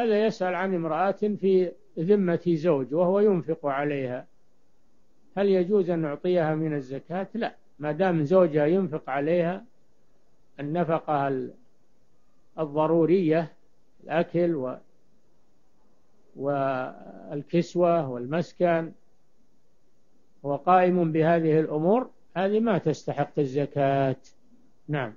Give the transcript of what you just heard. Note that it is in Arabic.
هذا يسأل عن امرأة في ذمة زوج وهو ينفق عليها. هل يجوز أن نعطيها من الزكاة؟ لا. ما دام زوجها ينفق عليها النفقة الضرورية الأكل و والكسوة والمسكن هو قائم بهذه الأمور هذه ما تستحق الزكاة. نعم.